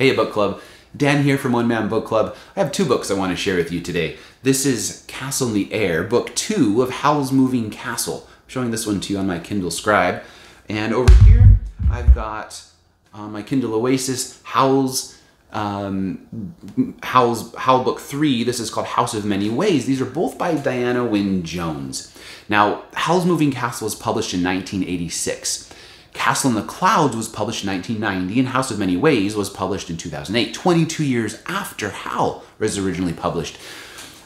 Hey, Book Club. Dan here from One Man Book Club. I have two books I want to share with you today. This is Castle in the Air, book two of Howl's Moving Castle. I'm showing this one to you on my Kindle Scribe. And over here, I've got on my Kindle Oasis, Howl's um, Howl's Howl Book 3. This is called House of Many Ways. These are both by Diana Wynne Jones. Now, Howl's Moving Castle was published in 1986. Castle in the Clouds was published in 1990, and House of Many Ways was published in 2008, 22 years after Howl was originally published.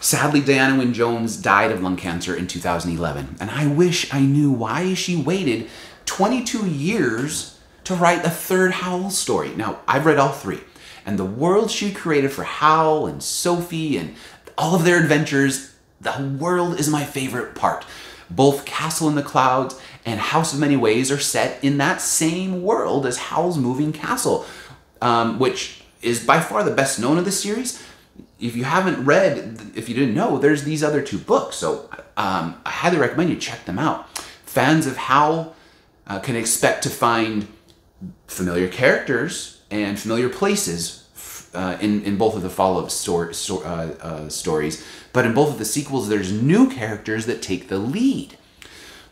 Sadly, Diana Wynne Jones died of lung cancer in 2011, and I wish I knew why she waited 22 years to write a third Howl story. Now, I've read all three, and the world she created for Howl and Sophie and all of their adventures, the world is my favorite part. Both Castle in the Clouds and House of Many Ways are set in that same world as Howl's Moving Castle, um, which is by far the best known of the series. If you haven't read, if you didn't know, there's these other two books, so um, I highly recommend you check them out. Fans of Howl uh, can expect to find familiar characters and familiar places uh, in, in both of the follow-up story, uh, uh, stories, but in both of the sequels, there's new characters that take the lead.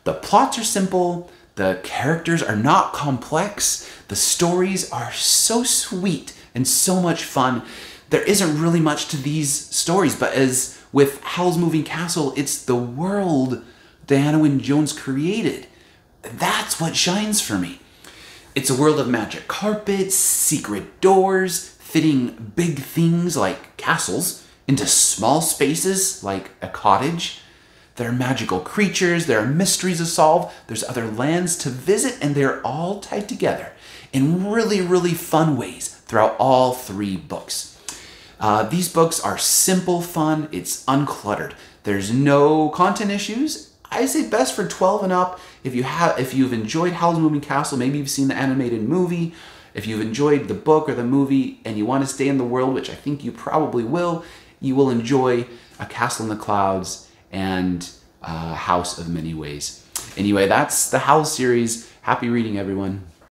The plots are simple, the characters are not complex, the stories are so sweet and so much fun. There isn't really much to these stories, but as with Howl's Moving Castle, it's the world Diana Wynne Jones created. That's what shines for me. It's a world of magic carpets, secret doors, fitting big things like castles into small spaces like a cottage. There are magical creatures, there are mysteries to solve, there's other lands to visit, and they're all tied together in really, really fun ways throughout all three books. Uh, these books are simple fun, it's uncluttered. There's no content issues. I say best for 12 and up. If you have if you've enjoyed Howl's Moving Castle, maybe you've seen the animated movie, if you've enjoyed the book or the movie and you want to stay in the world, which I think you probably will, you will enjoy A Castle in the Clouds and uh, House of Many Ways. Anyway, that's the Howl series. Happy reading, everyone.